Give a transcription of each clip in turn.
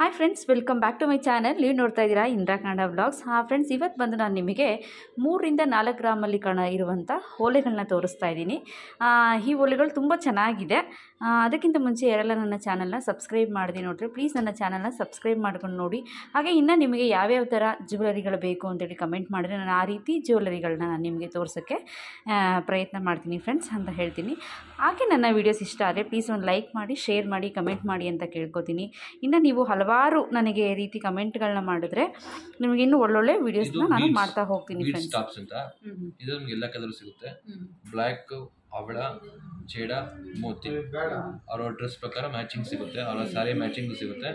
Hi friends welcome back to my channel ನೀವು ನೋಡ್ತಾ ಇದ್ದೀರಾ ಇಂದ್ರಾ ಕನ್ನಡ ವ್ಲಾಗ್ಸ್ ಹಾಂ ಫ್ರೆಂಡ್ಸ್ ಇವತ್ತು ಬಂದು ನಾನು ನಿಮಗೆ ಮೂರರಿಂದ ನಾಲ್ಕು ಗ್ರಾಮಲ್ಲಿ ಕಾಣ ಇರುವಂಥ ಓಲೆಗಳನ್ನ ತೋರಿಸ್ತಾ ಇದ್ದೀನಿ. ಈ ಓಲೆಗಳು ತುಂಬ ಚೆನ್ನಾಗಿದೆ. ಅದಕ್ಕಿಂತ ಮುಂಚೆ ಯಾರೆಲ್ಲ ನನ್ನ ಚಾನಲ್ನ ಸಬ್ಸ್ಕ್ರೈಬ್ ಮಾಡಿದೆ ನೋಡಿದ್ರೆ ಪ್ಲೀಸ್ ನನ್ನ ಚಾನಲ್ನ ಸಬ್ಸ್ಕ್ರೈಬ್ ಮಾಡ್ಕೊಂಡು ನೋಡಿ. ಹಾಗೆ ಇನ್ನು ನಿಮಗೆ ಯಾವ್ಯಾವ ಥರ ಜ್ಯುವೆಲರಿಗಳು ಬೇಕು ಅಂತೇಳಿ ಕಮೆಂಟ್ ಮಾಡಿದ್ರೆ ನಾನು ಆ ರೀತಿ ಜ್ಯುವೆಲರಿಗಳನ್ನ ನಾನು ನಿಮಗೆ ತೋರಿಸೋಕ್ಕೆ ಪ್ರಯತ್ನ ಮಾಡ್ತೀನಿ ಫ್ರೆಂಡ್ಸ್ ಅಂತ ಹೇಳ್ತೀನಿ. ಹಾಗೆ ನನ್ನ ವೀಡಿಯೋಸ್ ಇಷ್ಟ ಆದರೆ ಪ್ಲೀಸ್ ಒಂದು ಲೈಕ್ ಮಾಡಿ ಶೇರ್ ಮಾಡಿ ಕಮೆಂಟ್ ಮಾಡಿ ಅಂತ ಕೇಳ್ಕೊತೀನಿ. ಇನ್ನು ನೀವು ಹಲವಾರು ನನಗೆ ಈ ರೀತಿ ಕಮೆಂಟ್ಗಳನ್ನ ಮಾಡಿದ್ರೆ ನಿಮಗೆ ಇನ್ನು ಒಳ್ಳೊಳ್ಳೆ ವಿಡಿಯೋಸ್ ನಾನು ಮಾಡ್ತಾ ಹೋಗ್ತೀನಿ ಫ್ರೆಂಡ್ಸ್ ಸ್ಟಾಪ್ಸ್ ಅಂತ. ಇದು ನಮ್ಗೆ ಎಲ್ಲ ಕಲರ್ ಸಿಗುತ್ತೆ. ಬ್ಲ್ಯಾಕ್ ಅವಳ ಜೇಡ ಮೋತಿ. ಅವರ ಡ್ರೆಸ್ ಪ್ರಕಾರ ಮ್ಯಾಚಿಂಗ್ ಸಿಗುತ್ತೆ ಅವರ ಸಾರಿ ಮ್ಯಾಚಿಂಗ್ ಸಿಗುತ್ತೆ.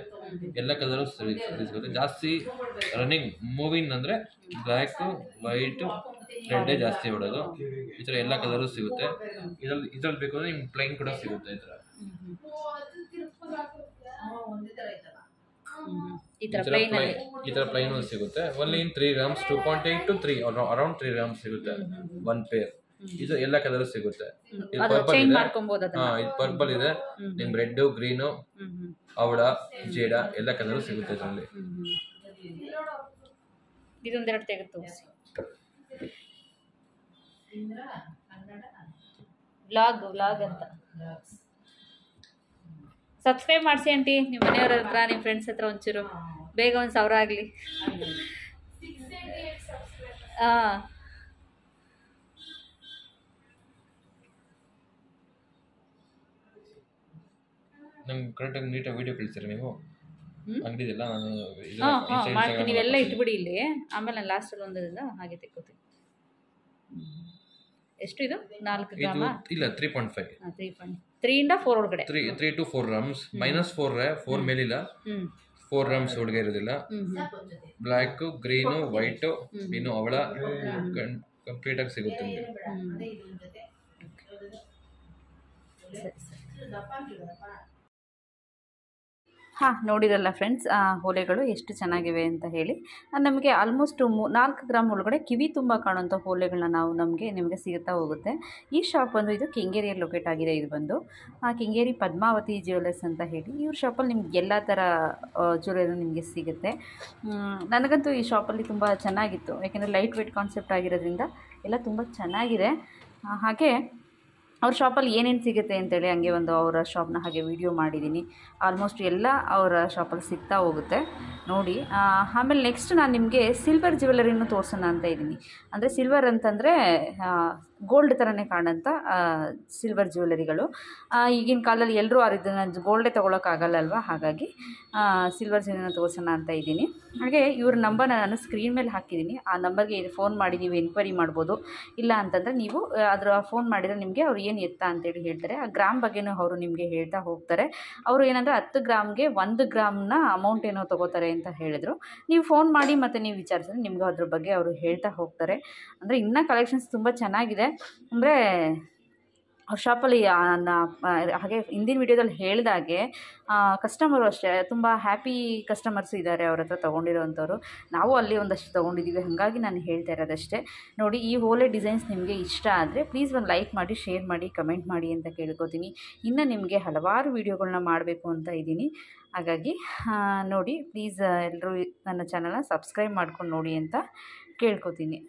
ಎಲ್ಲ ಕಲರು ಸಿಗುತ್ತೆ. ಜಾಸ್ತಿ ರನ್ನಿಂಗ್ ಮೂವಿಂಗ್ ಅಂದರೆ ಬ್ಲ್ಯಾಕ್ ವೈಟ್ ರೆಡ್ಡೇ ಜಾಸ್ತಿ ಹೊಡೋದು. ಈ ಥರ ಎಲ್ಲ ಕಲರು ಸಿಗುತ್ತೆ. ಇದ್ರಲ್ಲಿ ಇದ್ರಲ್ಲಿ ಬೇಕು ಅಂದರೆ ನಿಮ್ಗೆ ಪ್ಲೈನ್ ಕೂಡ ಸಿಗುತ್ತೆ ಈ ಥರ ಈ ಥರ ಥರ ಪ್ಲೈನಲ್ಲಿ ಪ್ಲೈ- ಈ ಥರ ಪ್ಲೈನ್ ಸಿಗುತ್ತೆ. Only in three grams two point eight two three around three grams ಸಿಗುತ್ತೆ. ಒನ್ ಪೇರ್ ಇದು ಎಲ್ಲ ಕಲರ್ ಸಿಗುತ್ತೆ. ಇದು ಪರ್ಪಲ್ ಚೇಂಜ್ ಇದೆ. ಹಾ ಇದು ಪರ್ಪಲ್ ಇದೆ. ನಿಮ್ಗೆ ರೆಡ್ ಗ್ರೀನು ಅವಳ ಜೇಡ ಎಲ್ಲ ಕಲರ್ ಸಿಗುತ್ತೆ ಇದರಲ್ಲಿ. ಇದೊಂದೆರಡು ತೆಗೆದು ತೋರಿಸಿ. ವ್ಲಾಗ್ ವ್ಲಾಗ್ ಅಂತ. ಸಬ್ಸ್ಕ್ರೈಬ್ ಮಾಡಿಸಿ ಆಂಟಿ. ನಿಮ್ಮ ಮನೆಯವ್ರ ಹತ್ರ ನಿಮ್ಮ ಫ್ರೆಂಡ್ಸ್ ಹತ್ರ ಒಂಚೂರು. ಬೇಗ ಒಂದು ಸಾವಿರ ಆಗಲಿ. ಹಾಂ ನಂಗೆ ಕರೆಕ್ಟಾಗಿ ನೀಟಾಗಿ ವಿಡಿಯೋ ಕಳಿಸ್ತೀರಾ ನೀವು? ಅಂಗಡಿದೆಲ್ಲ ನಾನು ಹಾಂ ಮಾಡ್ತೀನಿ. ನೀವೆಲ್ಲ ಇಟ್ಬಿಡಿ ಇಲ್ಲಿ. ಆಮೇಲೆ ನಾನು ಲಾಸ್ಟಲ್ಲಿ ಒಂದರಿಂದ ಹಾಗೆ ತೆಕ್ಕೋತೀನಿ. ಎಷ್ಟು ಇದು? ನಾಲ್ಕು ಗ್ರಾಮ? ಇಲ್ಲ three point five three point ತ್ರೀಯಿಂದ four ಒಳಗಡೆ. Three three to four grams minus four four ಮೇಲಿಲ್ಲ. Four grams ಒಳಗೆ ಇರೋದಿಲ್ಲ. ಬ್ಲ್ಯಾಕ್ ಗ್ರೀನು ವೈಟು ಇನ್ನು ಅವಳ ಕಂಪ್ಲೀಟಾಗಿ ಸಿಗುತ್ತೆ ನಿಮಗೆ. ಹಾಂ, ನೋಡಿರಲ್ಲ ಫ್ರೆಂಡ್ಸ್ ಹೊಲೆಗಳು ಎಷ್ಟು ಚೆನ್ನಾಗಿವೆ ಅಂತ ಹೇಳಿ. ನಮಗೆ ಆಲ್ಮೋಸ್ಟ್ ಮೂ, ನಾಲ್ಕು ಗ್ರಾಮ್ ಒಳಗಡೆ ಕಿವಿ ತುಂಬ ಕಾಣುವಂಥ ಹೊಲೆಗಳನ್ನ ನಾವು ನಮಗೆ, ನಿಮಗೆ ಸಿಗುತ್ತಾ ಹೋಗುತ್ತೆ. ಈ ಶಾಪ್ ಬಂದು ಇದು ಕೆಂಗೇರಿಯಲ್ಲಿ ಲೊಕೇಟ್ ಆಗಿದೆ ಇದು ಬಂದು. ಕೆಂಗೇರಿ ಪದ್ಮಾವತಿ ಜ್ಯುವೆಲ್ಲರ್ಸ್ ಅಂತ ಹೇಳಿ. ಇವ್ರ ಶಾಪಲ್ಲಿ ನಿಮ್ಗೆ ಎಲ್ಲ ಥರ ಜ್ಯುವೆಲ್ಲರಿ ನಿಮಗೆ ಸಿಗುತ್ತೆ. ನನಗಂತೂ ಈ ಶಾಪಲ್ಲಿ ತುಂಬ ಚೆನ್ನಾಗಿತ್ತು. ಯಾಕೆಂದರೆ ಲೈಟ್ ವೆಯ್ಟ್ ಕಾನ್ಸೆಪ್ಟ್ ಆಗಿರೋದ್ರಿಂದ ಎಲ್ಲ ತುಂಬ ಚೆನ್ನಾಗಿದೆ. ಹಾಗೆ ಅವ್ರ ಶಾಪಲ್ಲಿ ಏನೇನು ಸಿಗುತ್ತೆ ಅಂತೇಳಿ ಹಂಗೆ ಒಂದು ಅವರ ಶಾಪ್ನ ಹಾಗೆ ವಿಡಿಯೋ ಮಾಡಿದ್ದೀನಿ ಆಲ್ಮೋಸ್ಟ್ ಎಲ್ಲ ಅವರ ಶಾಪಲ್ಲಿ ಸಿಗ್ತಾ ಹೋಗುತ್ತೆ. ನೋಡಿ ಆಮೇಲೆ ನೆಕ್ಸ್ಟ್ ನಾನು ನಿಮಗೆ ಸಿಲ್ವರ್ ಜ್ಯುವೆಲರಿನೂ ತೋರಿಸೋಣ ಅಂತ ಇದ್ದೀನಿ ಅಂದರೆ ಸಿಲ್ವರ್ ಅಂತಂದರೆ ಗೋಲ್ಡ್ ಥರನೇ ಕಾಣೋಂಥ ಸಿಲ್ವರ್ ಜ್ಯುವೆಲರಿಗಳು ಈಗಿನ ಕಾಲದಲ್ಲಿ ಎಲ್ಲರೂ ಆ ಇದನ್ನು ಗೋಲ್ಡೇ ತೊಗೊಳಕ್ಕಾಗಲ್ಲ ಅಲ್ವಾ? ಹಾಗಾಗಿ ಸಿಲ್ವರ್ ಜ್ಯುವೆಲರಿನ ತೋರಿಸೋಣ ಅಂತ ಇದ್ದೀನಿ. ಹಾಗೆ ಇವ್ರ ನಂಬರ್ನ ನಾನು ಸ್ಕ್ರೀನ್ ಮೇಲೆ ಹಾಕಿದ್ದೀನಿ. ಆ ನಂಬರ್ಗೆ ಫೋನ್ ಮಾಡಿ ನೀವು ಎನ್ಕ್ವೈರಿ ಮಾಡ್ಬೋದು. ಇಲ್ಲ ಅಂತಂದರೆ ನೀವು ಅದರ ಫೋನ್ ಮಾಡಿದರೆ ನಿಮಗೆ ಅವ್ರು ಏನು ಎತ್ತ ಅಂತೇಳಿ ಹೇಳ್ತಾರೆ. ಆ ಗ್ರಾಮ್ ಬಗ್ಗೆನೂ ಅವರು ನಿಮಗೆ ಹೇಳ್ತಾ ಹೋಗ್ತಾರೆ. ಅವರು ಏನಂದರೆ ಹತ್ತು ಗ್ರಾಮ್ಗೆ ಒಂದು ಗ್ರಾಮ್ನ ಅಮೌಂಟ್ ಏನೋ ತೊಗೋತಾರೆ ಅಂತ ಹೇಳಿದರು. ನೀವು ಫೋನ್ ಮಾಡಿ ಮತ್ತು ನೀವು ವಿಚಾರಿಸಿದ್ರೆ ನಿಮ್ಗೆ ಅದ್ರ ಬಗ್ಗೆ ಅವರು ಹೇಳ್ತಾ ಹೋಗ್ತಾರೆ. ಅಂದರೆ ಇನ್ನೂ ಕಲೆಕ್ಷನ್ಸ್ ತುಂಬ ಚೆನ್ನಾಗಿದೆ. ಅಂದರೆ ಶಾಪಲ್ಲಿ ಹಾಗೆ ಹಿಂದಿನ ವೀಡಿಯೋದಲ್ಲಿ ಹೇಳಿದಾಗೆ ಕಸ್ಟಮರು ಅಷ್ಟೇ, ತುಂಬ ಹ್ಯಾಪಿ ಕಸ್ಟಮರ್ಸ್ ಇದ್ದಾರೆ ಅವ್ರ ಹತ್ರ ತೊಗೊಂಡಿರೋವಂಥವ್ರು ನಾವು ಅಲ್ಲಿ ಒಂದಷ್ಟು ತೊಗೊಂಡಿದ್ದೀವಿ ಹಾಗಾಗಿ ನಾನು ಹೇಳ್ತಾ ಇರೋದಷ್ಟೇ. ನೋಡಿ, ಈ ಓಲೆ ಡಿಸೈನ್ಸ್ ನಿಮಗೆ ಇಷ್ಟ ಆದರೆ ಪ್ಲೀಸ್ ಒಂದು ಲೈಕ್ ಮಾಡಿ ಶೇರ್ ಮಾಡಿ ಕಮೆಂಟ್ ಮಾಡಿ ಅಂತ ಕೇಳ್ಕೊತೀನಿ. ಇನ್ನು ನಿಮಗೆ ಹಲವಾರು ವೀಡಿಯೋಗಳನ್ನ ಮಾಡಬೇಕು ಅಂತ ಇದ್ದೀನಿ. ಹಾಗಾಗಿ ನೋಡಿ ಪ್ಲೀಸ್ ಎಲ್ಲರೂ ನನ್ನ ಚಾನಲ್ನ ಸಬ್ಸ್ಕ್ರೈಬ್ ಮಾಡ್ಕೊಂಡು ನೋಡಿ ಅಂತ ಕೇಳ್ಕೊತೀನಿ.